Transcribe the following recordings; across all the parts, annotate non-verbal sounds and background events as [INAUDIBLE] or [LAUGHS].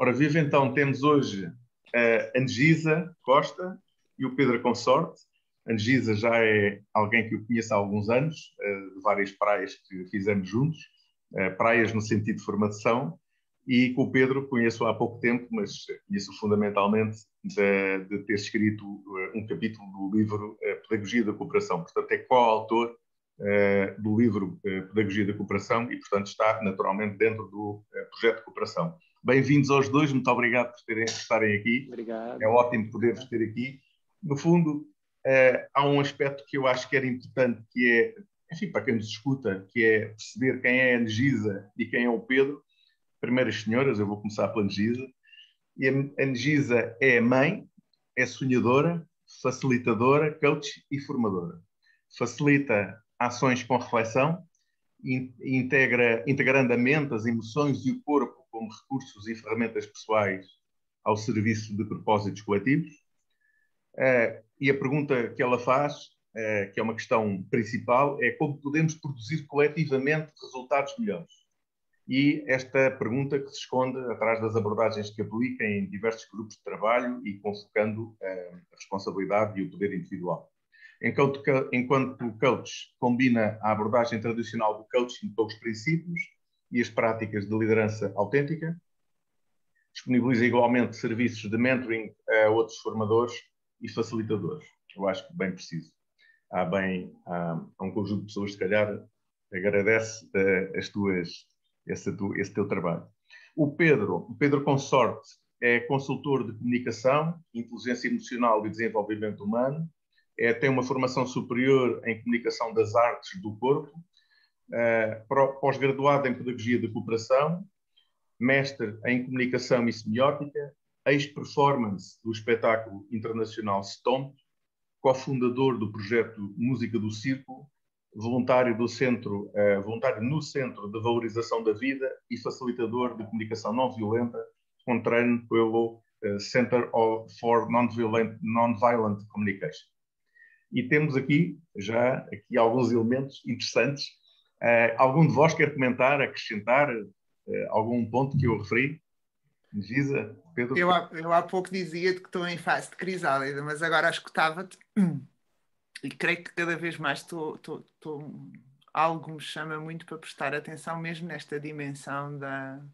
Ora, viva então, temos hoje a Angisa Costa e o Pedro Consorte. A Angisa já é alguém que eu conheço há alguns anos, eh, de várias praias que fizemos juntos, eh, praias no sentido de formação, e com o Pedro conheço há pouco tempo, mas conheço fundamentalmente de, de ter escrito eh, um capítulo do livro Pedagogia da Cooperação. Portanto, é coautor do livro Pedagogia da Cooperação e, portanto, está naturalmente dentro do projeto de cooperação. Bem-vindos aos dois, muito obrigado por, terem, por estarem aqui. Obrigado. É ótimo poder-vos ter aqui. No fundo, eh, há um aspecto que eu acho que era importante, que é, enfim, para quem nos escuta, que é perceber quem é a Angisa e quem é o Pedro. Primeiras senhoras, eu vou começar pela Angisa. E a Angisa é mãe, é sonhadora, facilitadora, coach e formadora. Facilita ações com reflexão, integra, integrando a mente, as emoções e o corpo como recursos e ferramentas pessoais ao serviço de propósitos coletivos. Uh, e a pergunta que ela faz, uh, que é uma questão principal, é como podemos produzir coletivamente resultados melhores. E esta pergunta que se esconde atrás das abordagens que aplica em diversos grupos de trabalho e confocando uh, a responsabilidade e o poder individual. Enquanto, enquanto o coach combina a abordagem tradicional do coaching com os princípios e as práticas de liderança autêntica. Disponibiliza igualmente serviços de mentoring a outros formadores e facilitadores. Eu acho que bem preciso. Há bem há, um conjunto de pessoas, se calhar, agradece uh, as tuas, esse, esse teu trabalho. O Pedro, o Pedro Consorte, é consultor de comunicação, inteligência emocional e desenvolvimento humano. É, tem uma formação superior em comunicação das artes do corpo pós-graduado em Pedagogia de Cooperação, mestre em Comunicação e Semiótica, ex-performance do espetáculo internacional Stomp, cofundador do projeto Música do Círculo, voluntário do centro, uh, voluntário no Centro de Valorização da Vida e facilitador de comunicação não violenta, com treino pelo uh, Center of, for Nonviolent, Communication. E temos aqui já aqui alguns elementos interessantes algum de vós quer comentar, acrescentar uh, algum ponto que eu referi? Gisa, Pedro? Eu, eu há pouco dizia que estou em fase de crisálida, mas agora escutava-te [CLEARS THROAT] e creio que cada vez mais estou, algo me chama muito para prestar atenção mesmo nesta dimensão da...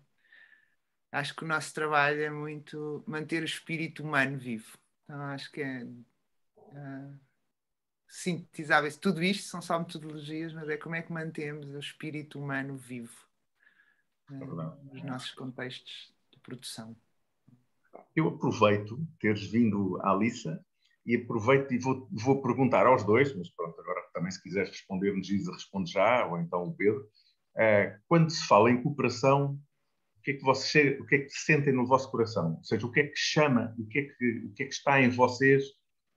Acho que o nosso trabalho é muito manter o espírito humano vivo. Então acho que é... Uh sintetizava isso. Tudo isto são só metodologias, mas é como é que mantemos o espírito humano vivo né, nos nossos contextos de produção. Eu aproveito teres vindo à Lissa e aproveito e vou, vou perguntar aos dois, mas pronto, agora também se quiseres responder-nos, Isa responde já, ou então o Pedro. Uh, quando se fala em cooperação, o que é que vocês o que é que sentem no vosso coração? Ou seja, o que é que chama, o que é que, o que, é que está em vocês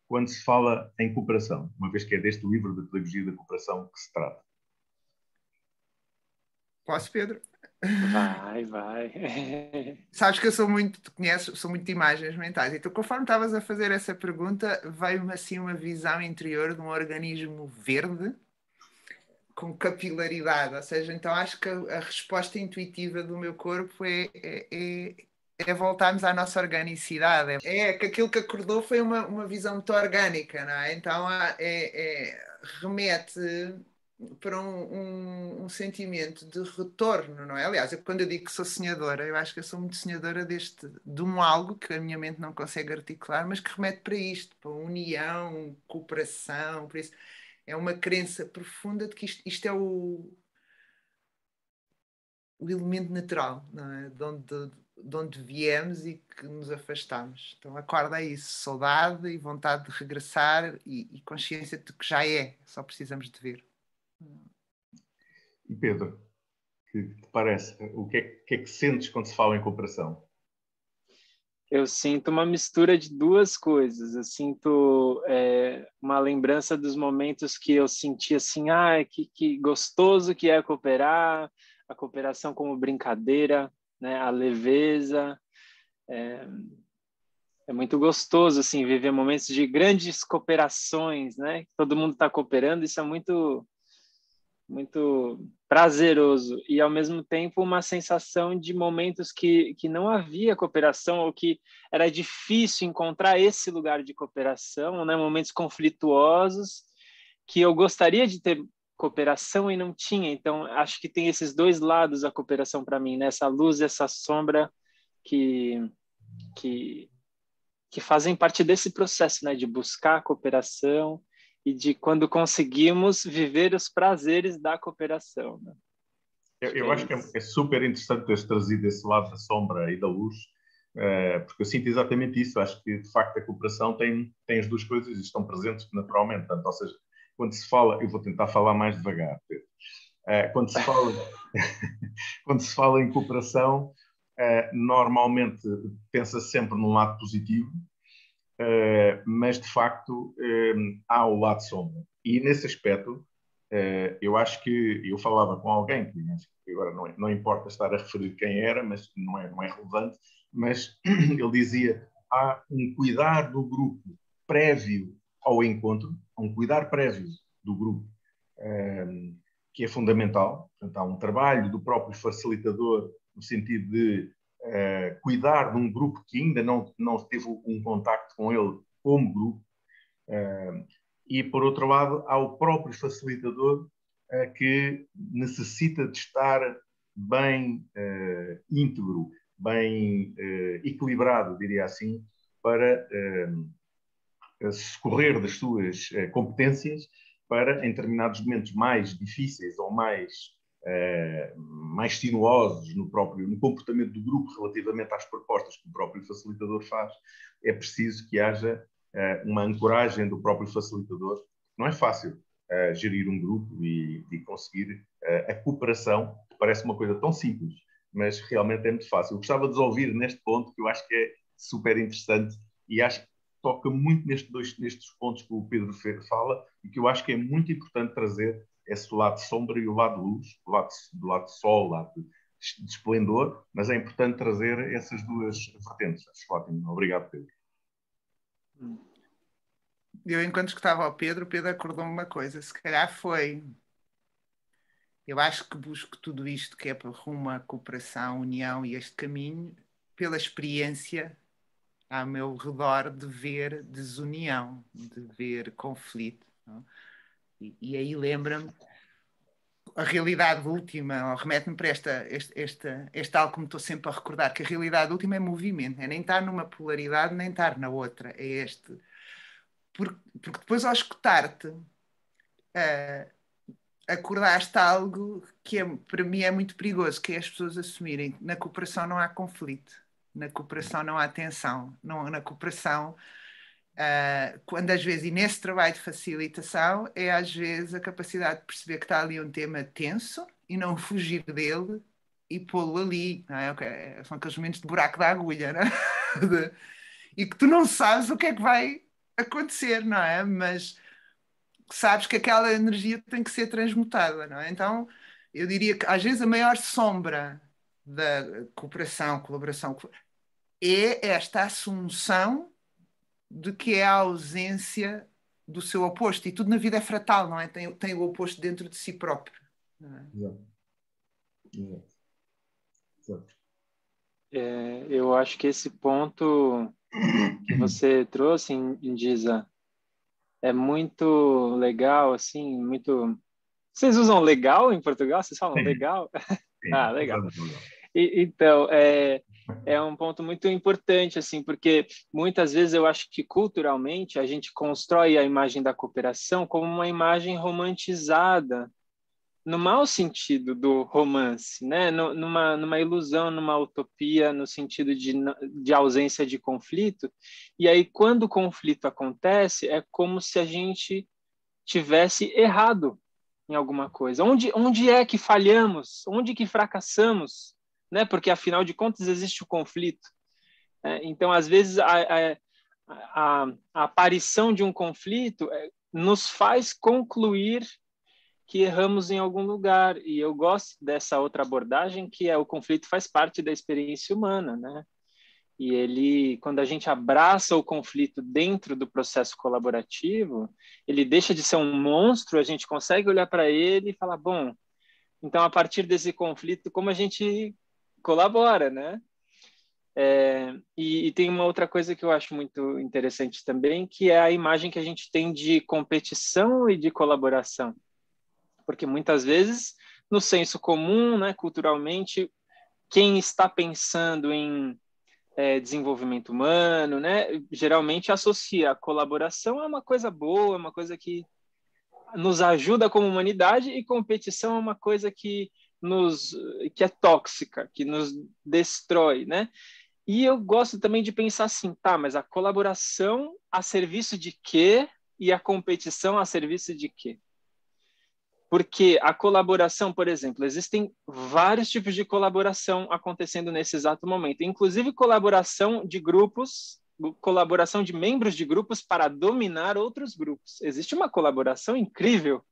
quando se fala em cooperação, uma vez que é deste livro de pedagogia da cooperação que se trata. Posso, Pedro? Vai, vai. [LAUGHS] Sabes que eu sou muito, tu conheces, sou muito de imagens mentais. Então, conforme estavas a fazer essa pergunta, veio-me assim uma visão interior de um organismo verde com capilaridade. Ou seja, então acho que a, a resposta intuitiva do meu corpo é, é, é é voltarmos à nossa organicidade. É que aquilo que acordou foi uma, uma visão muito orgânica, não é? Então é, é, remete para um, um, um, sentimento de retorno, não é? Aliás, eu, quando eu digo que sou sonhadora, eu acho que eu sou muito sonhadora deste, de um algo que a minha mente não consegue articular, mas que remete para isto, para união, cooperação, por isso é uma crença profunda de que isto, isto é o, o elemento natural, não é? De onde, de onde viemos e que nos afastamos. Então acorda isso, saudade e vontade de regressar e, e, consciência de que já é, só precisamos de ver. E Pedro, que te parece? O que é, que é que sentes quando se fala em cooperação? Eu sinto uma mistura de duas coisas. Eu sinto é, uma lembrança dos momentos que eu senti assim, ah, que, que gostoso que é cooperar, a cooperação como brincadeira, né? A leveza. É, é muito gostoso assim viver momentos de grandes cooperações, né? Todo mundo está cooperando, isso é muito muito prazeroso e ao mesmo tempo uma sensação de momentos que, que não havia cooperação ou que era difícil encontrar esse lugar de cooperação, né? momentos conflituosos que eu gostaria de ter cooperação e não tinha. Então acho que tem esses dois lados a cooperação para mim, né? essa luz e essa sombra que que que fazem parte desse processo, né, de buscar a cooperação e de quando conseguimos viver os prazeres da cooperação. Né? Eu, eu acho que é, é, super interessante teres trazido esse lado da sombra e da luz, uh, porque eu sinto exatamente isso. Acho que, de facto, a cooperação tem, tem as duas coisas e estão presentes naturalmente. Portanto, ou seja, quando se fala, eu vou tentar falar mais devagar, Pedro. Uh, quando, se fala, [LAUGHS] quando se fala em cooperação, uh, normalmente pensa -se sempre num lado positivo, Uh, mas de facto há o lado sombra. E nesse aspecto, eu acho que eu falava com alguém, que agora não, é, não, importa estar a referir quem era, mas não é, não é relevante, mas [CLEARS THROAT] ele dizia: há um cuidar do grupo prévio ao encontro, um cuidar prévio do grupo, que é fundamental. Portanto, há um trabalho do próprio facilitador no sentido de uh, cuidar de um grupo que ainda não, não teve um contacto com ele como grupo. Uh, e, por outro lado, há o próprio facilitador uh, que necessita de estar bem íntegro, bem equilibrado, diria assim, para escorrer das suas competências para, em determinados momentos mais difíceis ou mais eh, mais sinuosos no próprio no comportamento do grupo relativamente às propostas que o próprio facilitador faz, é preciso que haja uh, uma ancoragem do próprio facilitador. Não é fácil uh, gerir um grupo e, e conseguir a cooperação, que parece uma coisa tão simples, mas realmente é muito fácil. Eu gostava de ouvir neste ponto, que eu acho que é super interessante e acho que toca muito nestes, dois, nestes pontos que o Pedro fala e que eu acho que é muito importante trazer esse lado sombra e o lado luz, do lado, do lado sol, o lado de, esplendor, mas é importante trazer essas duas vertentes. Acho ótimo. Obrigado, Pedro. Eu, enquanto escutava ao Pedro, Pedro acordou-me uma coisa. Se calhar foi. Eu acho que busco tudo isto que é para rumo à cooperação, união e este caminho pela experiência ao meu redor de ver desunião, de ver conflito. Não? E, e aí lembra-me a realidade última, remete-me para esta, este, este, este algo que me estou sempre a recordar, que a realidade última é movimento, é nem estar numa polaridade, nem estar na outra, é este. Porque, porque depois ao escutar-te, uh, acordaste algo que é, para mim é muito perigoso, que é as pessoas assumirem que na cooperação não há conflito, na cooperação não há tensão, não, na cooperação Uh, quando às vezes, e nesse trabalho de facilitação, é às vezes a capacidade de perceber que está ali um tema tenso e não fugir dele e pô-lo ali. É? Okay. São aqueles momentos de buraco da agulha, é? [LAUGHS] de, e que tu não sabes o que é que vai acontecer, não é? Mas sabes que aquela energia tem que ser transmutada, não é? Então, eu diria que às vezes a maior sombra da cooperação, colaboração, é esta assunção de que é a ausência do seu oposto. E tudo na vida é fratal, não é? Tem, tem o oposto dentro de si próprio. É? É, eu acho que esse ponto que você trouxe, Indisa, é muito legal, assim, muito... Vocês usam legal em Portugal? Vocês falam legal? [LAUGHS] ah, legal. Então, é, é um ponto muito importante, assim, porque muitas vezes eu acho que culturalmente a gente constrói a imagem da cooperação como uma imagem romantizada, no mau sentido do romance, né? numa, numa ilusão, numa utopia, no sentido de, de ausência de conflito. E aí, quando o conflito acontece, é como se a gente tivesse errado em alguma coisa. Onde, onde é que falhamos? Onde que fracassamos? Né? Porque afinal de contas existe o conflito. É, então, às vezes a, a, a, a, aparição de um conflito é, nos faz concluir que erramos em algum lugar. E eu gosto dessa outra abordagem, que é o conflito faz parte da experiência humana, né? E ele, quando a gente abraça o conflito dentro do processo colaborativo, ele deixa de ser um monstro, a gente consegue olhar para ele e falar, bom, então a partir desse conflito, como a gente colabora, né? É, e, e, tem uma outra coisa que eu acho muito interessante também, que é a imagem que a gente tem de competição e de colaboração. Porque muitas vezes, no senso comum, né, culturalmente, quem está pensando em é, desenvolvimento humano, né, geralmente associa a colaboração a uma coisa boa, uma coisa que nos ajuda como humanidade e competição é uma coisa que nos que é tóxica, que nos destrói, né? E eu gosto também de pensar assim, tá, mas a colaboração a serviço de quê e a competição a serviço de quê? Porque a colaboração, por exemplo, existem vários tipos de colaboração acontecendo nesse exato momento, inclusive colaboração de grupos, colaboração de membros de grupos para dominar outros grupos. Existe uma colaboração incrível.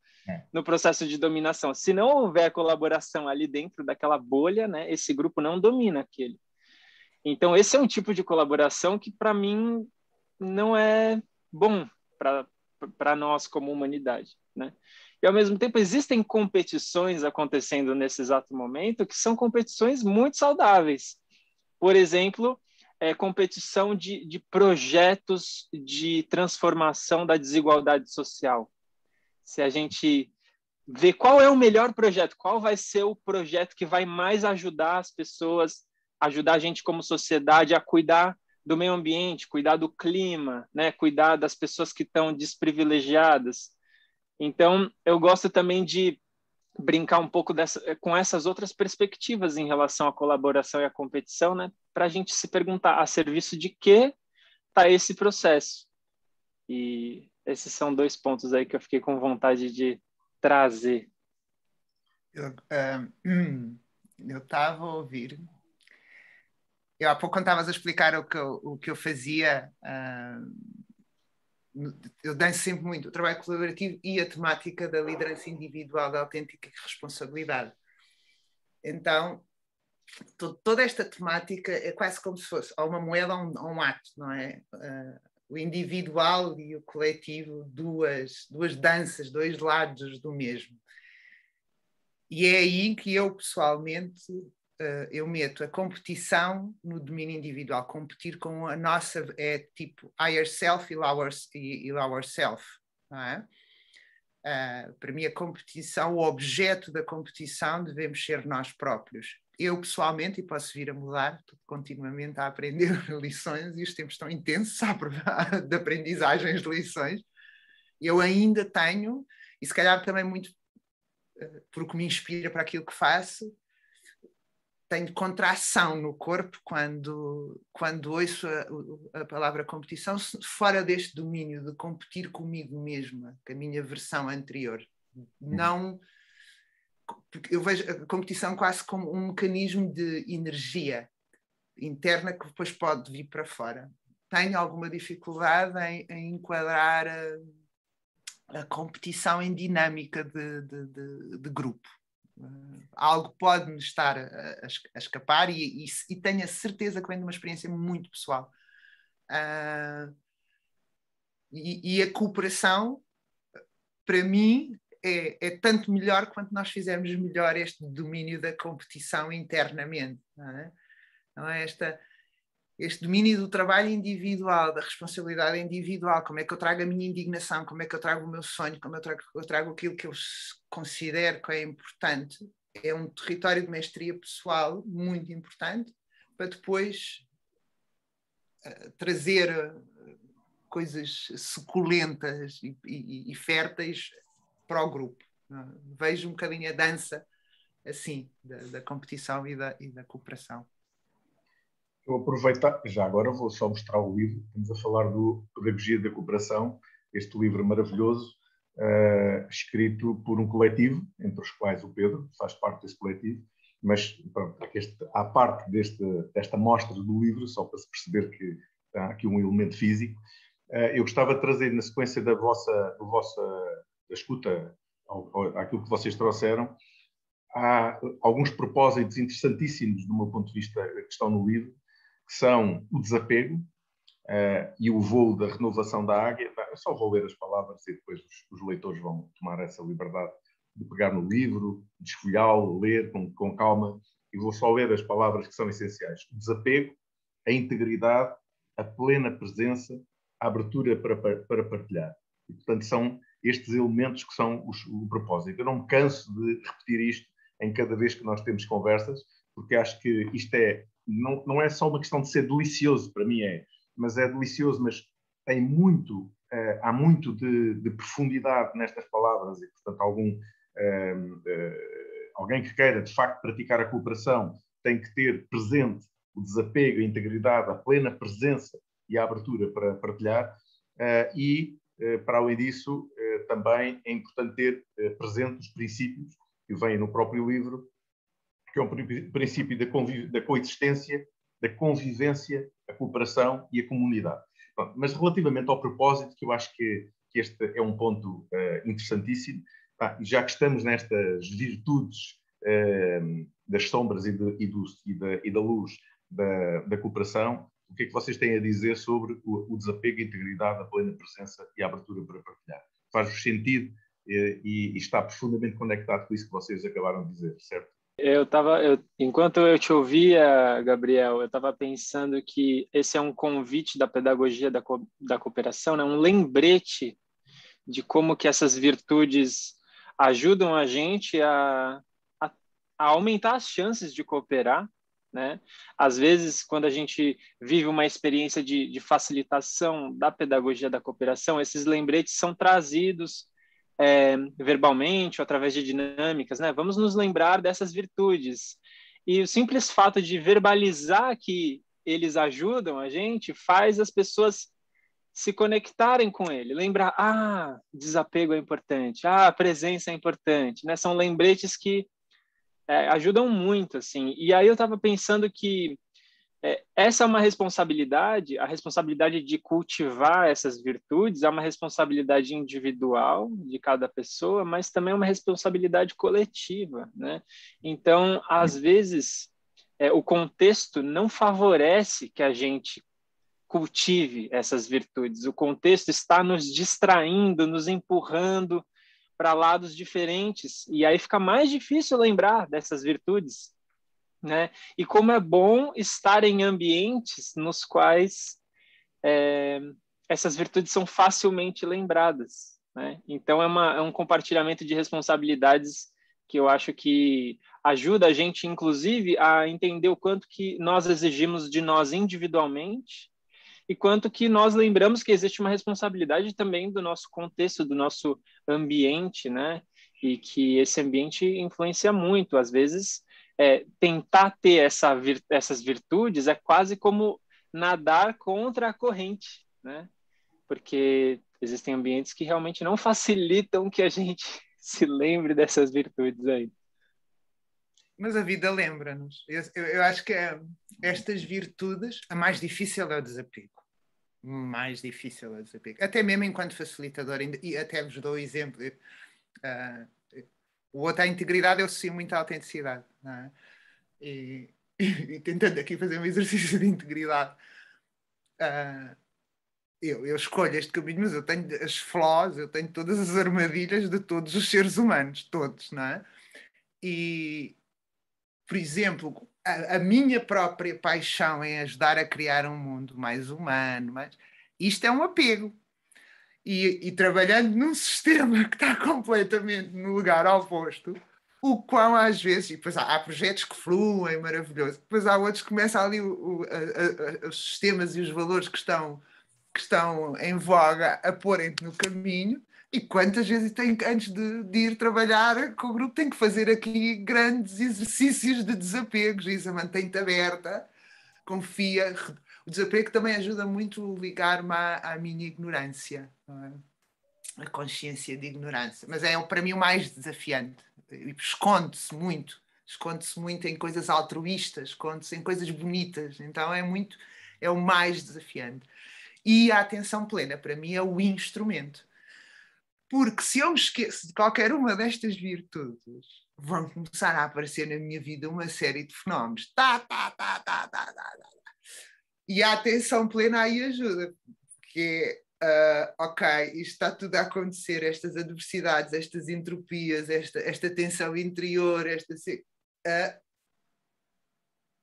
No processo de dominação. Se não houver colaboração ali dentro daquela bolha, né, esse grupo não domina aquele. Então, esse é um tipo de colaboração que, para mim, não é bom para nós como humanidade, né? E, ao mesmo tempo, existem competições acontecendo nesse exato momento que são competições muito saudáveis. Por exemplo, é, competição de, de projetos de transformação da desigualdade social. Se a gente vê qual é o melhor projeto, qual vai ser o projeto que vai mais ajudar as pessoas ajudar a gente como sociedade a cuidar do meio ambiente, cuidar do clima, né? cuidar das pessoas que estão desprivilegiadas. Então, eu gosto também de brincar um pouco dessa, com essas outras perspectivas em relação à colaboração e à competição, né? para a gente se perguntar a serviço de que está esse processo. E esses são dois pontos aí que eu fiquei com vontade de trazer. Eu é, [CLEARS THROAT] estava a ouvir eu há pouco quando estavas a explicar o que eu, o que eu fazia, uh, eu danço sempre muito o trabalho colaborativo e a temática da liderança individual, da autêntica responsabilidade. Então, to, toda esta temática é quase como se fosse ou uma moeda ou um, ou um ato, não é? Uh, o individual e o coletivo, duas, duas danças, dois lados do mesmo. E é aí que eu, pessoalmente, uh, eu meto a competição no domínio individual, competir com a nossa, é tipo higher self e lower, e, e lower self, não é? Uh, para mim, a competição, o objeto da competição devemos ser nós próprios. Eu, pessoalmente, e posso vir a mudar, continuamente a aprender [LAUGHS] lições e os tempos estão intensos de aprendizagens de lições. Eu ainda tenho, e se calhar também muito uh, porque me inspira para aquilo que faço, tenho contração no corpo quando, quando ouço a, a, palavra competição, fora deste domínio de competir comigo mesma, com a minha versão anterior. Não. Eu vejo a competição quase como um mecanismo de energia interna que depois pode vir para fora. Tenho alguma dificuldade em, em enquadrar a, a, competição em dinâmica de, de, de, de grupo algo pode-me estar a, a escapar e, e, e, tenho a certeza que vem de uma experiência muito pessoal. Uh, e, e, a cooperação, para mim, é, é, tanto melhor quanto nós fizermos melhor este domínio da competição internamente. Não é? É esta este domínio do trabalho individual, da responsabilidade individual, como é que eu trago a minha indignação, como é que eu trago o meu sonho, como é que eu trago, eu trago aquilo que eu considero que é importante, é um território de mestria pessoal muito importante para depois uh, trazer uh, coisas suculentas e, e, e, férteis para o grupo. Uh, vejo um bocadinho a dança assim, da, da competição e da, e da cooperação. Eu aproveitar, já agora vou só mostrar o livro, estamos a falar do Pedagogia da Cooperação, este livro maravilhoso, uh, escrito por um coletivo, entre os quais o Pedro faz parte desse coletivo, mas pronto, este, à parte deste, desta mostra do livro, só para se perceber que há aqui um elemento físico, uh, eu gostava de trazer na sequência da vossa, do vossa da escuta ao, àquilo que vocês trouxeram, há alguns propósitos interessantíssimos do meu ponto de vista que estão no livro, que são o desapego uh, e o voo da renovação da águia. É só vou ler as palavras e depois os, os leitores vão tomar essa liberdade de pegar no livro, de esfolhá-lo, ler com, com calma, e vou só ler as palavras que são essenciais. O desapego, a integridade, a plena presença, a abertura para, para partilhar. E, portanto, são estes elementos que são os, o propósito. Eu não me canso de repetir isto em cada vez que nós temos conversas, porque acho que isto é não, não é só uma questão de ser delicioso, para mim é, mas é delicioso, mas tem muito, uh, há muito de, de, profundidade nestas palavras e, portanto, algum, uh, uh, alguém que queira, de facto, praticar a cooperação tem que ter presente o desapego, a integridade, a plena presença e a abertura para partilhar e, para além disso, também é importante ter presente os princípios que vêm no próprio livro que é um princípio da, da coexistência, da convivência, a cooperação e a comunidade. Pronto, mas relativamente ao propósito, que eu acho que, que este é um ponto uh, interessantíssimo, já que estamos nestas virtudes uh, das sombras e, de, e, do, e, da, e, da, luz da, da, cooperação, o que é que vocês têm a dizer sobre o, o desapego, a integridade, a plena presença e a abertura para partilhar? Faz-vos sentido eh, e, e está profundamente conectado com isso que vocês acabaram de dizer, certo? Eu tava, eu, enquanto eu te ouvia, Gabriel, eu estava pensando que esse é um convite da pedagogia da, co, da cooperação, né? um lembrete de como que essas virtudes ajudam a gente a, a, a aumentar as chances de cooperar, né? Às vezes, quando a gente vive uma experiência de, de facilitação da pedagogia da cooperação, esses lembretes são trazidos é, verbalmente ou através de dinâmicas, né? Vamos nos lembrar dessas virtudes. E o simples fato de verbalizar que eles ajudam a gente faz as pessoas se conectarem com ele, lembrar, ah, desapego é importante, ah, presença é importante, né? São lembretes que é, ajudam muito, assim. E aí eu estava pensando que é, essa é uma responsabilidade, a responsabilidade de cultivar essas virtudes é uma responsabilidade individual de cada pessoa, mas também é uma responsabilidade coletiva, né? Então, às vezes, é, o contexto não favorece que a gente cultive essas virtudes. O contexto está nos distraindo, nos empurrando para lados diferentes, e aí fica mais difícil lembrar dessas virtudes né? E como é bom estar em ambientes nos quais é, essas virtudes são facilmente lembradas, né? Então é, uma, é um compartilhamento de responsabilidades que eu acho que ajuda a gente, inclusive, a entender o quanto que nós exigimos de nós individualmente e quanto que nós lembramos que existe uma responsabilidade também do nosso contexto, do nosso ambiente, né? E que esse ambiente influencia muito. Às vezes, é, tentar ter essa vir, essas virtudes é quase como nadar contra a corrente, né? Porque existem ambientes que realmente não facilitam que a gente [LAUGHS] se lembre dessas virtudes aí. Mas a vida lembra-nos. Eu, eu, eu, acho que é, estas virtudes, a mais difícil é o desapego. Mais difícil o desapego. Até mesmo enquanto facilitador, e até vos dou o exemplo. Uh, o outro, a integridade, eu sim muita autenticidade. É? E, [LAUGHS] e, tentando aqui fazer um exercício de integridade, uh, eu, eu escolho este caminho, mas eu tenho as flaws, eu tenho todas as armadilhas de todos os seres humanos, todos, não é? E, por exemplo, a, a, minha própria paixão em ajudar a criar um mundo mais humano, mas isto é um apego. E, e, trabalhando num [LAUGHS] sistema que está completamente no lugar oposto, o qual às vezes, e depois há, há projetos que fluem, maravilhoso, depois há outros que começam ali o, a, a, os sistemas e os valores que estão, que estão em voga a porem-te no caminho, e quantas vezes tem, antes de, de, ir trabalhar com o grupo, tem que fazer aqui grandes exercícios de desapegos, isso mantém-te aberta, confia, o desapego também ajuda muito a ligar-me à, à, minha ignorância, é? a consciência de ignorância. Mas é para mim o mais desafiante. Esconde-se muito, esconde-se muito em coisas altruístas, esconde-se em coisas bonitas. Então é muito, é o mais desafiante. E a atenção plena, para mim, é o instrumento. Porque se eu me esqueço de qualquer uma destas virtudes, vão começar a aparecer na minha vida uma série de fenómenos. Tá, tá, tá, tá, tá, tá, tá e a atenção plena aí ajuda, porque uh, ok, isto está tudo a acontecer, estas adversidades, estas entropias, esta, esta tensão interior, esta. Uh,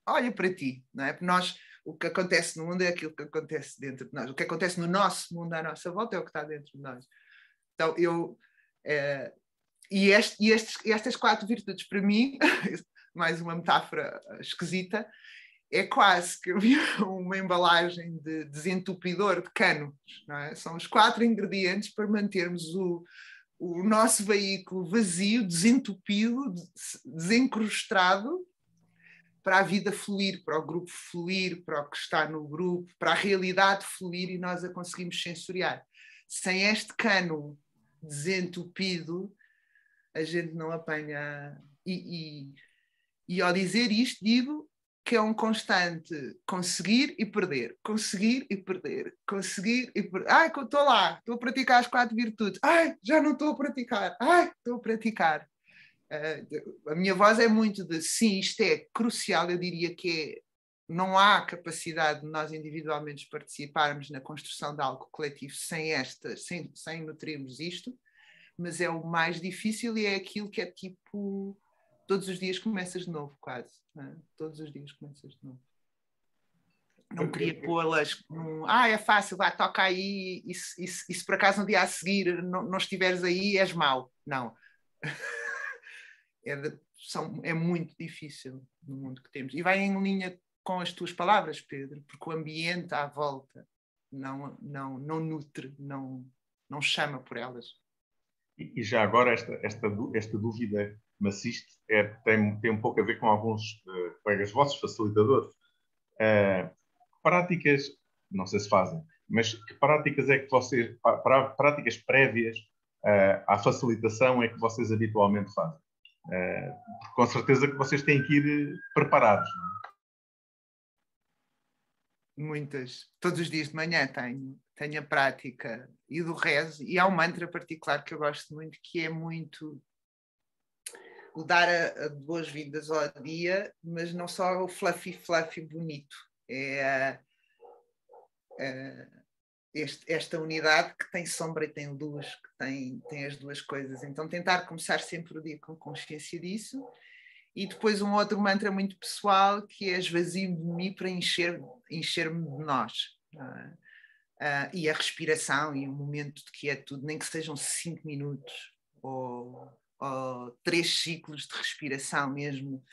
olha para ti, não é? Porque nós, o que acontece no mundo é aquilo que acontece dentro de nós, o que acontece no nosso mundo à nossa volta é o que está dentro de nós. Então, eu. Uh, e, este, e estes, estas quatro virtudes, para mim, [LAUGHS] mais uma metáfora esquisita, é quase que [LAUGHS] uma embalagem de desentupidor de canos. É? São os quatro ingredientes para mantermos o, o nosso veículo vazio, desentupido, desencrustado, para a vida fluir, para o grupo fluir, para o que está no grupo, para a realidade fluir e nós a conseguimos sensoriar. Sem este cano desentupido, a gente não apanha. E, e, e ao dizer isto, digo que é um constante conseguir e perder, conseguir e perder, conseguir e perder. Ai, estou lá, estou a praticar as quatro virtudes. Ai, já não estou a praticar. Ai, estou a praticar. Uh, a minha voz é muito de sim, isto é crucial. Eu diria que é, não há capacidade de nós individualmente participarmos na construção de algo coletivo sem esta, sem, sem nutrirmos isto, mas é o mais difícil e é aquilo que é tipo todos os dias começas de novo, quase. É? Todos os dias começas de novo. Não queria pô-las num. Ah, é fácil, vai, toca aí, e se, e e se por acaso no dia a seguir não, não estiveres aí, és mau. Não. [LAUGHS] é, de, são, é muito difícil no mundo que temos. E vai em linha com as tuas palavras, Pedro, porque o ambiente à volta não, não, não nutre, não, não chama por elas. E, e já agora, esta, esta, esta dúvida mas isto é, tem, tem um pouco a ver com alguns uh, colegas vossos, facilitadores. Uh, práticas, não sei se fazem, mas que práticas é que vocês, práticas prévias uh, à facilitação é que vocês habitualmente fazem? com certeza que vocês têm que ir preparados. É? Muitas. Todos os dias de manhã tenho, tenho a prática e do rezo, e há um mantra particular que eu gosto muito, que é muito o dar a, a boas-vindas ao dia, mas não só o fluffy, fluffy bonito. É este, esta unidade que tem sombra e tem luz, que tem, tem as duas coisas. Então, tentar começar sempre o dia com consciência disso. E depois um outro mantra muito pessoal que é esvazio de mim para encher-me encher de nós. Uh, e a respiração e o momento de quietude, nem que sejam cinco minutos ou ou três ciclos de respiração mesmo.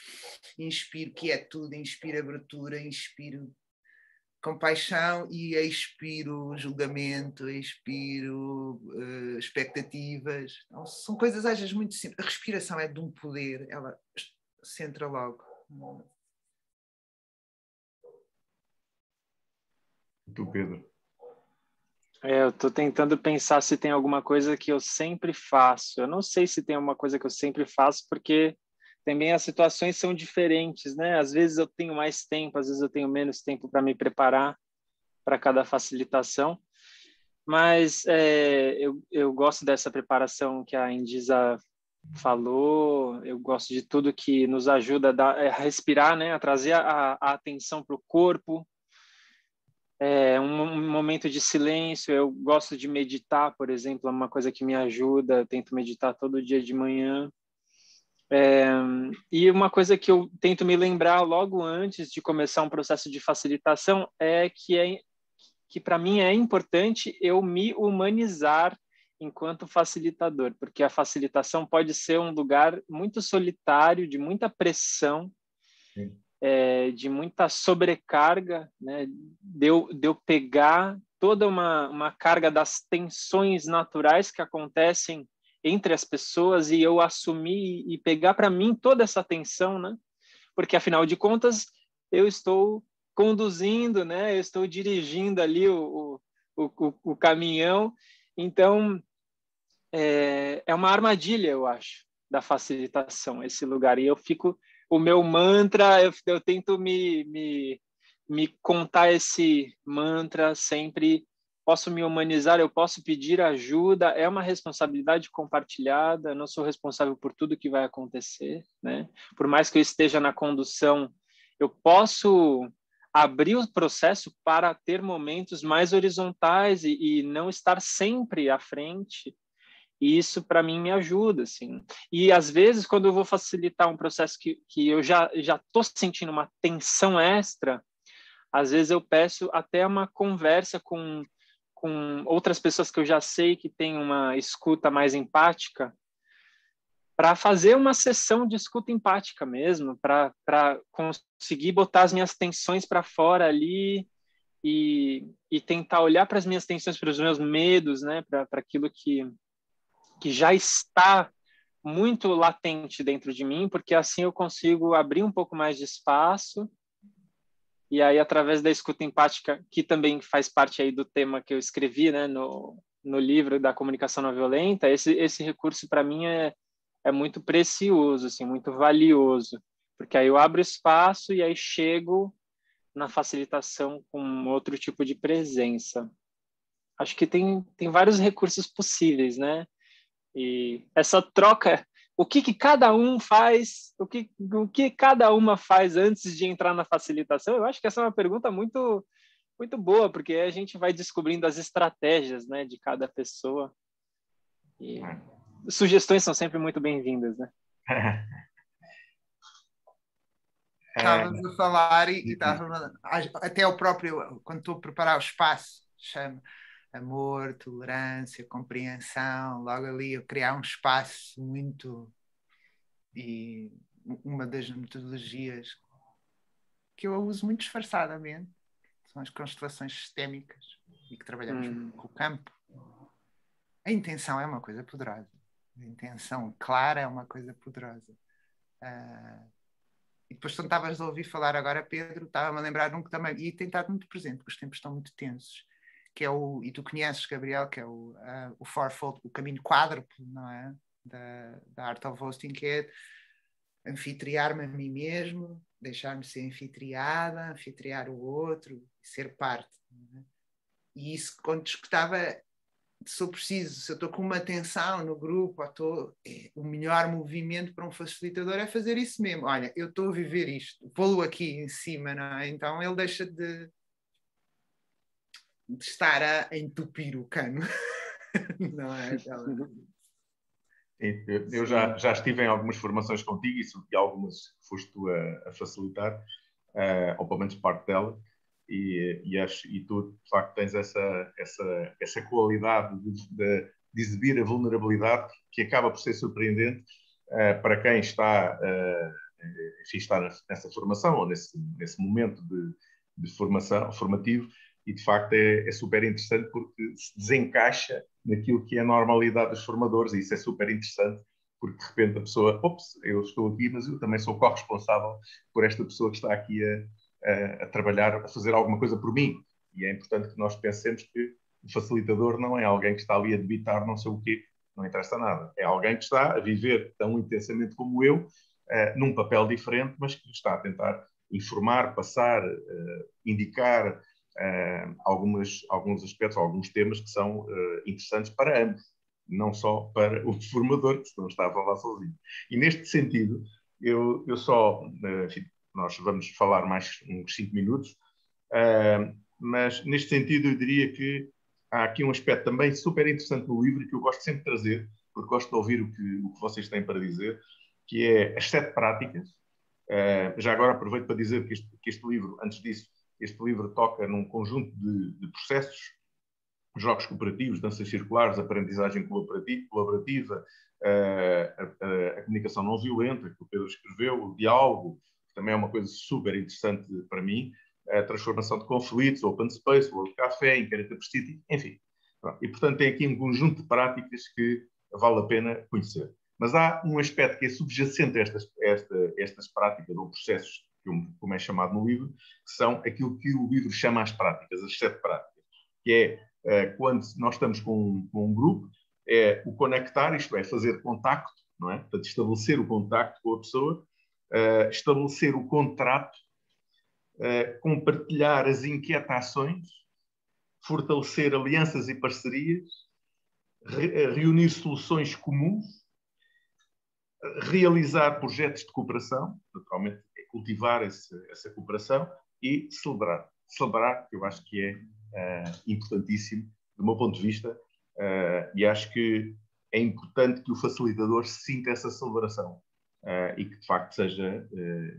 Inspiro quietude, inspiro abertura, inspiro compaixão e expiro julgamento, expiro uh, expectativas. Então, são coisas às vezes muito simples. A respiração é de um poder, ela centra logo. Tu, Pedro. É, eu estou tentando pensar se tem alguma coisa que eu sempre faço. Eu não sei se tem alguma coisa que eu sempre faço, porque também as situações são diferentes, né? Às vezes eu tenho mais tempo, às vezes eu tenho menos tempo para me preparar para cada facilitação. Mas é, eu, eu gosto dessa preparação que a Indisa falou, eu gosto de tudo que nos ajuda a, dar, a respirar, né? A trazer a, a atenção para o corpo, é, um, um, momento de silêncio. Eu gosto de meditar, por exemplo, é uma coisa que me ajuda. Eu tento meditar todo dia de manhã. É, e uma coisa que eu tento me lembrar logo antes de começar um processo de facilitação é que é que para mim é importante eu me humanizar enquanto facilitador, porque a facilitação pode ser um lugar muito solitário, de muita pressão. É, de muita sobrecarga, né? de, eu, de eu pegar toda uma, uma carga das tensões naturais que acontecem entre as pessoas e eu assumir e pegar para mim toda essa tensão, né? Porque afinal de contas eu estou conduzindo, né? Eu estou dirigindo ali o, o, o, o caminhão, então é, é uma armadilha, eu acho, da facilitação esse lugar e eu fico o meu mantra, eu, eu tento me, me, me contar esse mantra sempre. Posso me humanizar, eu posso pedir ajuda, é uma responsabilidade compartilhada, não sou responsável por tudo que vai acontecer, né? Por mais que eu esteja na condução, eu posso abrir o processo para ter momentos mais horizontais e, e não estar sempre à frente. E isso, para mim, me ajuda, assim. E, às vezes, quando eu vou facilitar um processo que, que eu já estou sentindo uma tensão extra, às vezes eu peço até uma conversa com, com outras pessoas que eu já sei que têm uma escuta mais empática, para fazer uma sessão de escuta empática mesmo, para conseguir botar as minhas tensões para fora ali e, e tentar olhar para as minhas tensões, para os meus medos, né, para aquilo que, que já está muito latente dentro de mim, porque assim eu consigo abrir um pouco mais de espaço e aí através da escuta empática, que também faz parte aí do tema que eu escrevi, né, no, no livro da comunicação não violenta, esse, esse recurso para mim é, é muito precioso, assim, muito valioso, porque aí eu abro espaço e aí chego na facilitação com outro tipo de presença. Acho que tem, tem vários recursos possíveis, né? E essa troca, o que, que cada um faz, o que, o que cada uma faz antes de entrar na facilitação, eu acho que essa é uma pergunta muito, muito boa, porque a gente vai descobrindo as estratégias né, de cada pessoa. E é sugestões são sempre muito bem-vindas, né? [LAUGHS] Estávamos a falar e, estava até o próprio, quando estou a preparar o espaço, chama amor, tolerância, compreensão, logo ali eu criar um espaço muito e uma das metodologias que eu uso muito disfarçadamente são as constelações sistémicas e que trabalhamos hum. com o campo. A intenção é uma coisa poderosa. A intenção clara é uma coisa poderosa. Uh, e depois, quando estavas a ouvir falar agora, Pedro, estava-me a lembrar um que também. E tem estado muito presente, porque os tempos estão muito tensos. Que é o. E tu conheces, Gabriel, que é o, uh, o o caminho quádruplo, não é? Da, da Art of Hosting, que é anfitriar-me a mim mesmo, deixar-me ser anfitriada, anfitriar o outro, ser parte. É? E isso, quando escutava se eu preciso, se eu estou com uma tensão no grupo, estou, é, o melhor movimento para um facilitador é fazer isso mesmo. Olha, eu estou a viver isto, pô-lo aqui em cima, não é? Então ele deixa de, de estar a, entupir o cano, [LAUGHS] não é? Eu já, já estive em algumas formações contigo e algumas foste tu a, a facilitar, uh, ou pelo menos parte dela e, e, acho, e tu, de facto, tens essa, essa, essa qualidade de, de, de exibir a vulnerabilidade que acaba por ser surpreendente uh, para quem está, uh, enfim, está nessa formação ou nesse, nesse momento de, de formação, formativo e, de facto, é, é, super interessante porque se desencaixa naquilo que é a normalidade dos formadores e isso é super interessante porque de repente a pessoa, ops, eu estou aqui, mas eu também sou corresponsável por esta pessoa que está aqui a, a, a, trabalhar, a fazer alguma coisa por mim. E é importante que nós pensemos que o facilitador não é alguém que está ali a debitar não sei o quê, não interessa nada. É alguém que está a viver tão intensamente como eu, uh, num papel diferente, mas que está a tentar informar, passar, uh, indicar algumas, alguns aspectos, alguns temas que são interessantes para ambos, não só para o [LAUGHS] formador, que não está a falar sozinho. E neste sentido, eu, eu só, enfim, nós vamos falar mais uns 5 minutos, mas neste sentido eu diria que há aqui um aspecto também super interessante no livro que eu gosto sempre de trazer, porque gosto de ouvir o que, o que vocês têm para dizer, que é as sete práticas. Já agora aproveito para dizer que este, que este, livro, antes disso, este livro toca num conjunto de, de processos, jogos cooperativos, danças circulares, aprendizagem colaborativa, uh, a, a, a, comunicação não violenta, que o Pedro escreveu, o diálogo, também é uma coisa super interessante para mim, a transformação de conflitos, open space, world café, incarita prestígio, enfim. E, portanto, tem aqui um conjunto de práticas que vale a pena conhecer. Mas há um aspecto que é subjacente a estas, esta, estas práticas, ou processos, como é chamado no livro, que são aquilo que o livro chama as práticas, as sete práticas, que é uh, quando nós estamos com, com um grupo, é o conectar, isto é, fazer contacto, não é? Portanto, estabelecer o contacto com a pessoa, uh, estabelecer o contrato, uh, compartilhar as inquietações, fortalecer alianças e parcerias, re eh, reunir soluções comuns, realizar projetos de cooperação, naturalmente cultivar esse, essa cooperação, e celebrar. Celebrar, que eu acho que é uh, importantíssimo, do meu ponto de vista, uh, e acho que é importante que o facilitador sinta essa celebração uh, e que de facto seja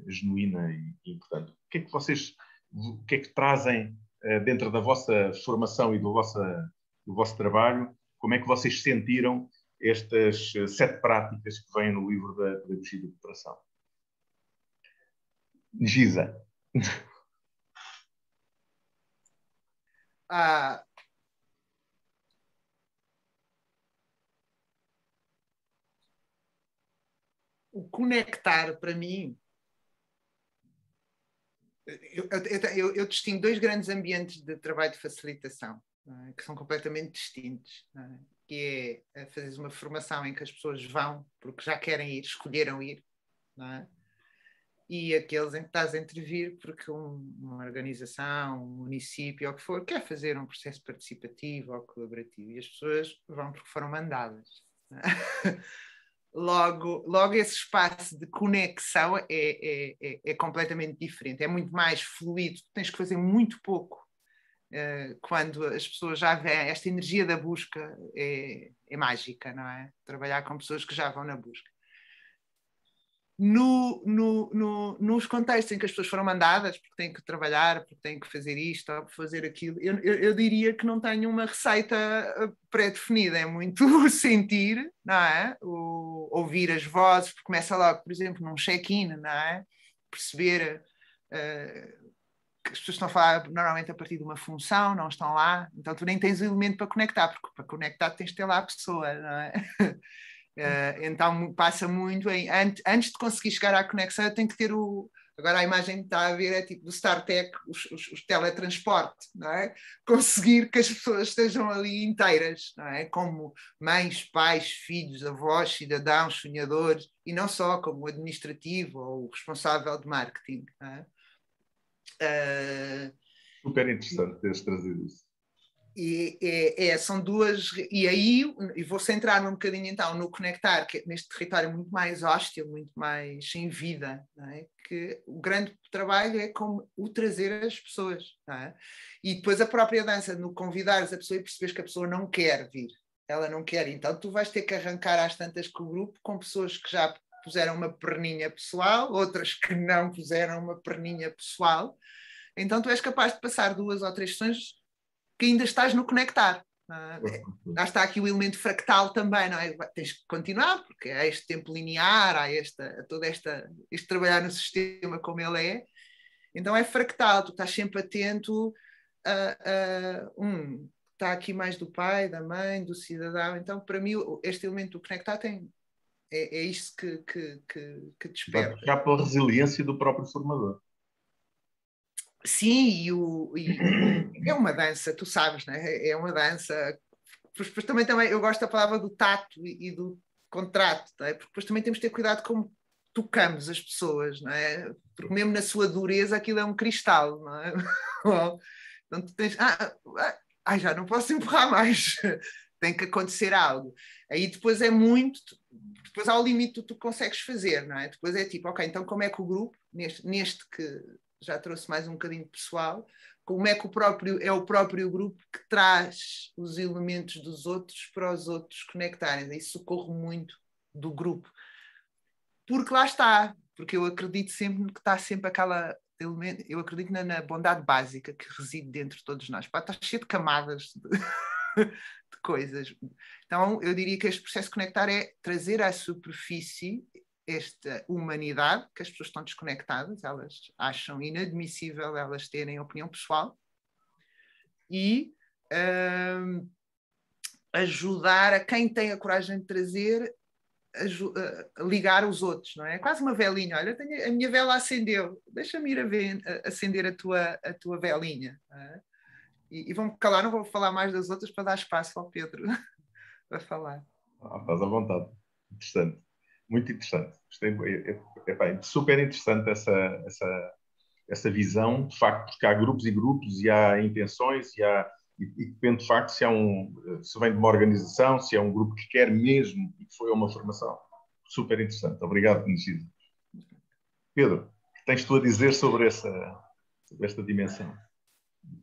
genuína e, importante. O que é que vocês, o que é que trazem dentro da vossa formação e do, vossa, do vosso trabalho? Como é que vocês sentiram estas sete práticas que vêm no livro da Pedagogia de Cooperação? Giza. Ah, o conectar, para mim, eu, eu, eu, distingo dois grandes ambientes de trabalho de facilitação, é? que são completamente distintos. É? Que é fazer uma formação em que as pessoas vão porque já querem ir, escolheram ir? E aqueles em que estás a intervir porque um, uma organização, um município, ou o que for, quer fazer um processo participativo ou colaborativo e as pessoas vão porque foram mandadas. [LAUGHS] logo, logo esse espaço de conexão é, é, é, é, completamente diferente, é muito mais fluido, tens que fazer muito pouco uh, quando as pessoas já veem, esta energia da busca é, é mágica, não é? Trabalhar com pessoas que já vão na busca no, no, no, nos contextos em que as pessoas foram mandadas, porque têm que trabalhar, porque têm que fazer isto ou fazer aquilo, eu, eu, eu diria que não tenho uma receita eh, pré-definida, é muito [LAUGHS] sentir, não é? O, ouvir as vozes, porque começa logo, por exemplo, num check-in, não é? Perceber uh, que as pessoas estão a falar normalmente a partir de uma função, não estão lá, então tu nem tens o elemento para conectar, porque para conectar tens de ter lá a pessoa, não é? [LAUGHS] Uh, então passa muito em antes, antes de conseguir chegar à conexão, eu tenho que ter o. Agora a imagem que está a ver é tipo do Star Trek, os, os, os teletransporte, não é? Conseguir que as pessoas estejam ali inteiras, não é? Como mães, pais, filhos, avós, cidadãos, sonhadores, e não só como administrativo ou responsável de marketing. É? Uh, Super interessante teres trazido isso. E é, são duas, e aí e vou centrar-me um bocadinho então no conectar, que é neste território muito mais hostil, muito mais sem vida, é? que o grande trabalho é como o trazer as pessoas. É? E depois a própria dança, no convidares a pessoa e percebes que a pessoa não quer vir, ela não quer, então tu vais ter que arrancar às tantas com o grupo com pessoas que já puseram uma perninha pessoal, outras que não puseram uma perninha pessoal, então tu és capaz de passar duas ou três sessões que ainda estás no conectar. Uh, lá está aqui o elemento fractal também, não é? Tens que continuar, porque há este tempo linear, há esta, todo esta, este trabalhar no sistema como ele é. Então é fractal, tu estás sempre atento a, a um, está aqui mais do pai, da mãe, do cidadão. Então, para mim, este elemento do conectar tem, é, é isto que, que, que, que desperta. Já pela resiliência do próprio formador. Sim, e, o, e [CLEARS THROAT] é uma dança, tu sabes, né? é uma dança. Depois, também, também eu gosto da palavra do tato e, e do contrato, tá? porque depois também temos que ter cuidado como tocamos as pessoas, não é? Porque mesmo na sua dureza aquilo é um cristal, não é? [LAUGHS] então tu tens, ah, ah, ah, já não posso empurrar mais, [LAUGHS] tem que acontecer algo. Aí depois é muito, depois há o limite que tu consegues fazer, não é? Depois é tipo, ok, então como é que o grupo, neste, neste que já trouxe mais um bocadinho pessoal, como é que o próprio é o próprio grupo que traz os elementos dos outros para os outros conectarem. Isso socorro muito do grupo. Porque lá está, porque eu acredito sempre que está sempre aquela elemento, eu acredito na, na bondade básica que reside dentro de todos nós. Está cheio de camadas de, [LAUGHS] de coisas. Então, eu diria que este processo de conectar é trazer à superfície esta humanidade, que as pessoas estão desconectadas, elas acham inadmissível elas terem opinião pessoal, e um, ajudar a quem tem a coragem de trazer a, ligar os outros, não é? Quase uma velinha. Olha, tenho, a minha vela acendeu, deixa-me ir a ver, a, acender a tua, a tua velinha. É? E, e vamos calar, não vou falar mais das outras para dar espaço ao Pedro [LAUGHS] para falar. Ah, estás à vontade. Interessante muito interessante. Gostei, é, super interessante essa, essa, essa visão, de facto, porque há grupos e grupos e há intenções e, há, e, e depende de facto se, é um, se vem de uma organização, se é um grupo que quer mesmo e que foi a uma formação. Super interessante. Obrigado, Conhecido. Pedro, o que tens tu a dizer sobre essa, sobre esta dimensão.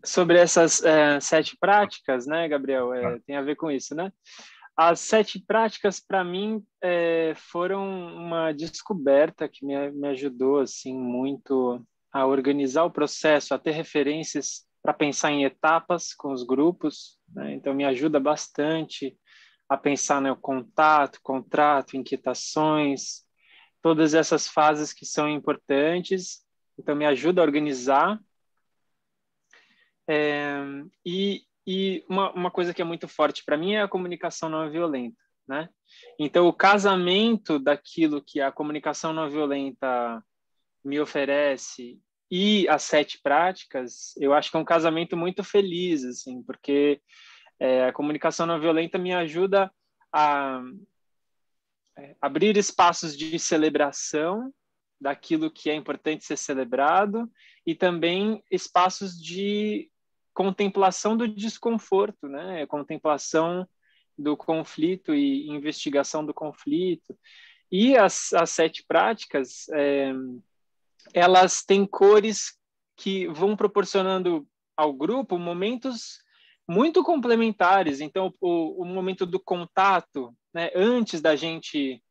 Sobre essas é, sete práticas, né, Gabriel? É, ah. Tem a ver com isso, né? As sete práticas, para mim, é, foram uma descoberta que me, me ajudou assim muito a organizar o processo, a ter referências para pensar em etapas com os grupos. Né? Então, me ajuda bastante a pensar no contato, contrato, inquietações, todas essas fases que são importantes. Então, me ajuda a organizar. É, e e uma, uma coisa que é muito forte para mim é a comunicação não violenta, né? Então, o casamento daquilo que a comunicação não violenta me oferece e as sete práticas, eu acho que é um casamento muito feliz, assim, porque é, a comunicação não violenta me ajuda a é, abrir espaços de celebração daquilo que é importante ser celebrado e também espaços de contemplação do desconforto, né? Contemplação do conflito e investigação do conflito. E as, as sete práticas, é, elas têm cores que vão proporcionando ao grupo momentos muito complementares. Então, o, o momento do contato, né, antes da gente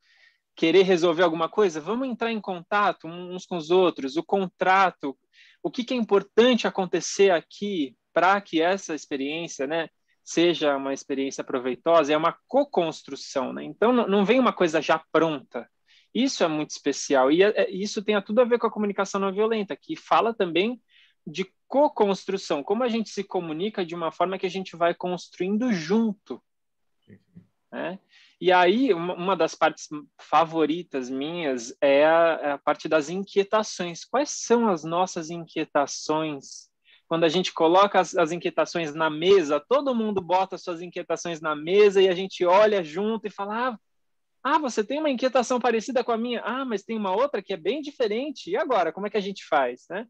querer resolver alguma coisa, vamos entrar em contato uns com os outros. O contrato, o que, que é importante acontecer aqui para que essa experiência, né, seja uma experiência proveitosa, é uma co-construção, né? Então não, vem uma coisa já pronta. Isso é muito especial e é, é, isso tem tudo a ver com a comunicação não violenta, que fala também de co-construção, como a gente se comunica de uma forma que a gente vai construindo junto. Né? E aí, uma, uma, das partes favoritas minhas é a, é a parte das inquietações. Quais são as nossas inquietações? Quando a gente coloca as, as inquietações na mesa, todo mundo bota suas inquietações na mesa e a gente olha junto e fala: ah, ah, você tem uma inquietação parecida com a minha. Ah, mas tem uma outra que é bem diferente. E agora, como é que a gente faz, né?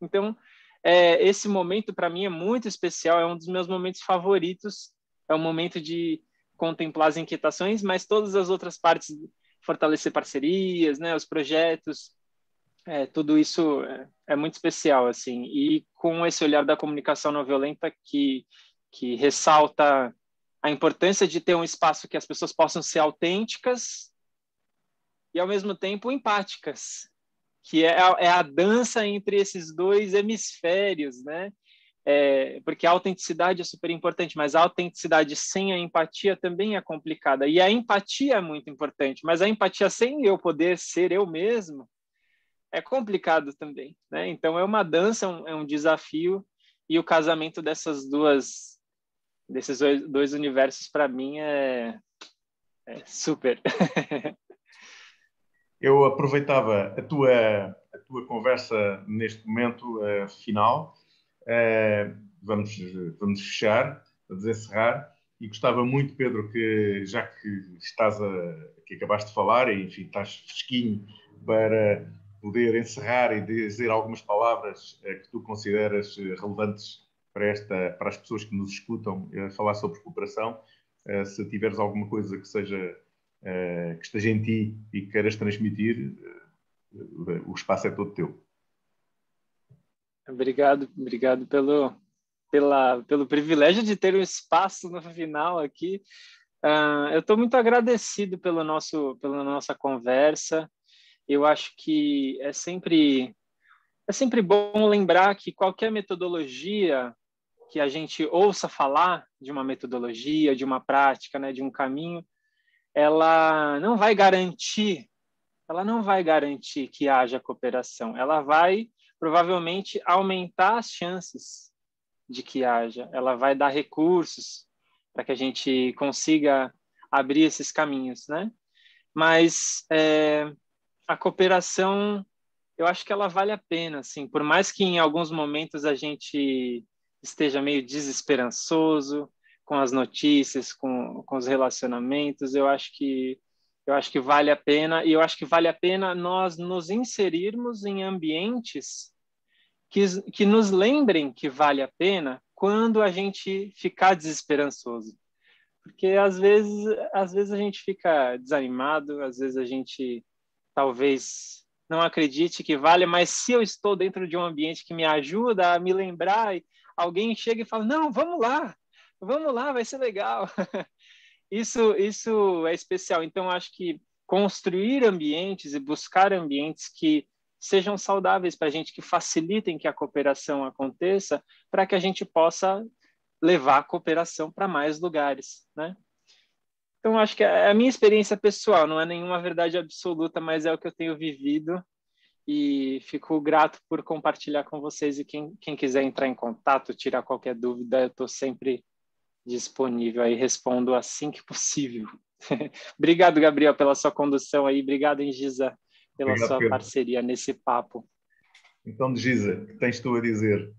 Então, é, esse momento para mim é muito especial, é um dos meus momentos favoritos. É o momento de contemplar as inquietações, mas todas as outras partes, fortalecer parcerias, né, os projetos, é, tudo isso é, é, muito especial, assim. E com esse olhar da comunicação não violenta que, que ressalta a importância de ter um espaço que as pessoas possam ser autênticas e, ao mesmo tempo, empáticas, que é a, é a dança entre esses dois hemisférios, né? é, porque a autenticidade é super importante, mas a autenticidade sem a empatia também é complicada. E a empatia é muito importante, mas a empatia sem eu poder ser eu mesmo é complicado também, né? Então é uma dança, é um, é um desafio e o casamento dessas duas, desses dois, universos para mim é, é super. [LAUGHS] eu aproveitava a tua a tua conversa neste momento uh, final Uh, vamos, vamos fechar, vamos encerrar. E gostava muito, Pedro, que já que estás a, que acabaste de falar, e enfim, estás fresquinho para poder encerrar e dizer algumas palavras uh, que tu consideras relevantes para, esta, para as pessoas que nos escutam uh, falar sobre cooperação. se tiveres alguma coisa que seja que esteja em ti e que queiras transmitir, o espaço é todo teu. Obrigado, obrigado pelo, pela, pelo privilégio de ter um espaço no final aqui. Uh, eu estou muito agradecido pelo nosso, pela nossa conversa. Eu acho que é sempre é sempre bom lembrar que qualquer metodologia que a gente ouça falar de uma metodologia, de uma prática, né, de um caminho, ela não vai garantir, ela não vai garantir que haja cooperação. Ela vai provavelmente aumentar as chances de que haja. Ela vai dar recursos para que a gente consiga abrir esses caminhos, né? Mas é, a cooperação, eu acho que ela vale a pena, assim, por mais que em alguns momentos a gente esteja meio desesperançoso com as notícias, com, com os relacionamentos, eu acho que eu acho que vale a pena, e eu acho que vale a pena nós nos inserirmos em ambientes que, que nos lembrem que vale a pena quando a gente ficar desesperançoso. Porque às vezes, às vezes a gente fica desanimado, às vezes a gente talvez não acredite que vale, mas se eu estou dentro de um ambiente que me ajuda a me lembrar, alguém chega e fala: "Não, vamos lá. Vamos lá, vai ser legal". [LAUGHS] isso isso é especial. Então acho que construir ambientes e buscar ambientes que sejam saudáveis para a gente, que facilitem que a cooperação aconteça, para que a gente possa levar a cooperação para mais lugares, né? Então, acho que é a minha experiência pessoal, não é nenhuma verdade absoluta, mas é o que eu tenho vivido e fico grato por compartilhar com vocês e quem, quem quiser entrar em contato, tirar qualquer dúvida, eu estou sempre disponível aí, respondo assim que possível. [LAUGHS] Obrigado, Gabriel, pela sua condução aí, obrigado, Engisa, pela Obrigado, sua Pedro. parceria nesse papo. Então, Giza, o que tens tu a dizer?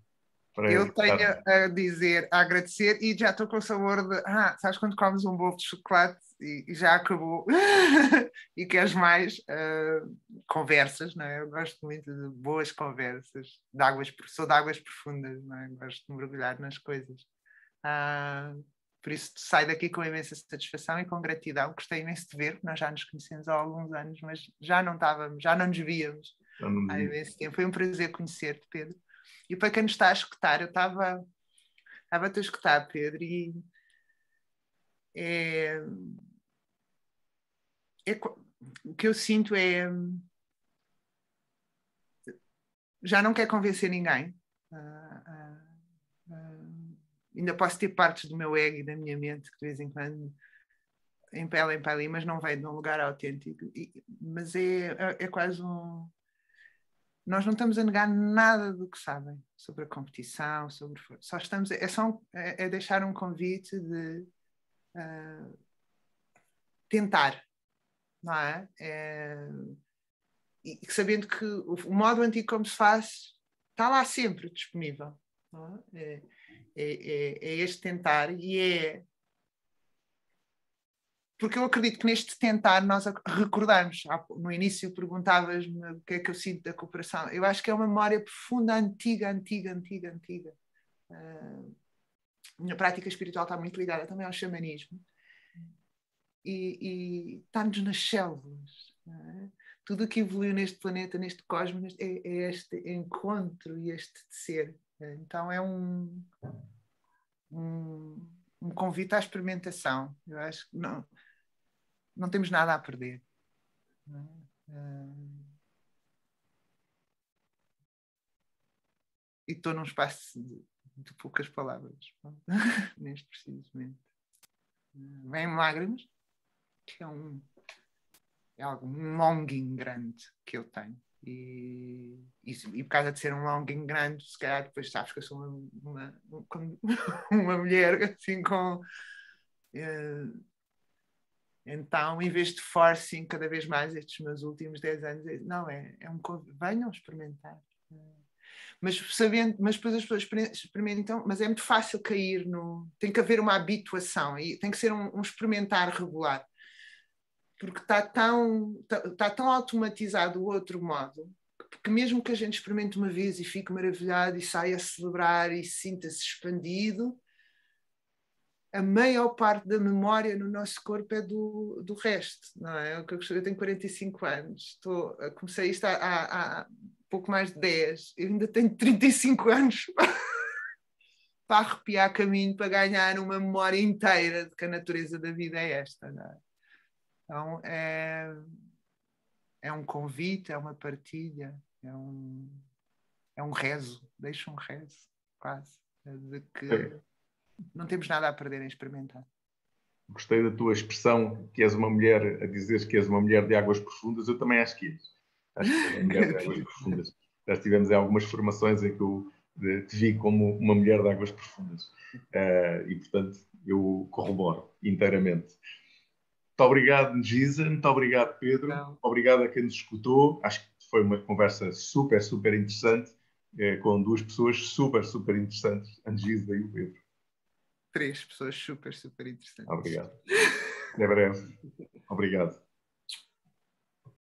Eu tenho a dizer, a agradecer e já estou com o sabor de. Ah, sabes quando comes um bolo de chocolate e, e já acabou [LAUGHS] e queres mais uh, conversas, não é? Eu gosto muito de boas conversas, de águas, sou de águas profundas, não é? Gosto de mergulhar nas coisas. Uh, por isso saio daqui com imensa satisfação e com gratidão. Gostei imenso de ver, nós já nos conhecemos há alguns anos, mas já não estávamos, já não nos víamos há imenso tempo. Foi um prazer conhecer-te, Pedro. E para quem nos está a escutar, eu estava estava a escutar, Pedro, e é, é, o que eu sinto é já não quer convencer ninguém. Uh, uh, uh, ainda posso ter partes do meu ego e da minha mente que de vez em quando empelam para ali, mas não vem de um lugar autêntico. E, mas é, é, é quase um nós não estamos a negar nada do que sabem sobre a competição, sobre só estamos é só é, é deixar um convite de uh, tentar, não é? é? E sabendo que o, o, modo antigo como se faz está lá sempre disponível. É? É, é? é este tentar e é porque eu acredito que neste tentar nós recordarmos. No início perguntavas-me o que é que eu sinto da cooperação. Eu acho que é uma memória profunda, antiga, antiga, antiga, antiga. A minha prática espiritual está muito ligada também ao xamanismo. E, e está-nos nas selvas. É? Tudo o que evoluiu neste planeta, neste cosmos, é, é, este encontro e este ser. Então é um, um, um convite à experimentação. Eu acho que não não temos nada a perder. E estou num espaço de, de poucas palavras, [LAUGHS] neste preciso momento. Vêm lágrimas, que é um é algo, um longing grande que eu tenho. E, e, e, por causa de ser um longing grande, se calhar depois sabes que eu sou uma, uma, [LAUGHS] uma mulher assim com. Uh, então, em vez de forcing cada vez mais estes meus últimos 10 anos, é, não, é, é um venham experimentar. Mas sabendo, mas depois as pessoas experimentam, então, mas é muito fácil cair no. Tem que haver uma habituação e tem que ser um, um experimentar regular. Porque está tão, está, está tão automatizado o outro modo que mesmo que a gente experimente uma vez e fique maravilhado e saia a celebrar e sinta-se expandido, a maior parte da memória no nosso corpo é do, do resto, não é? Eu tenho 45 anos, estou, comecei isto há, há, há pouco mais de 10, eu ainda tenho 35 anos [LAUGHS] para arrepiar caminho, para ganhar uma memória inteira de que a natureza da vida é esta, não é? Então é, é um convite, é uma partilha, é um, é um rezo, deixa um rezo, quase, de que não temos nada a perder em experimentar. Gostei da tua expressão que és uma mulher, a dizeres que és uma mulher de águas profundas, eu também acho que és. Acho que és uma mulher de [LAUGHS] águas profundas. Já tivemos em algumas formações em que eu te vi como uma mulher de águas profundas. Uh, e, portanto, eu corroboro inteiramente. Muito obrigado, Giza. Muito obrigado, Pedro. Não. Obrigado a quem nos escutou. Acho que foi uma conversa super, super interessante, eh, com duas pessoas super, super interessantes, a Giza e o Pedro três pessoas super, super interessantes. Obrigado. Até breve. Obrigado.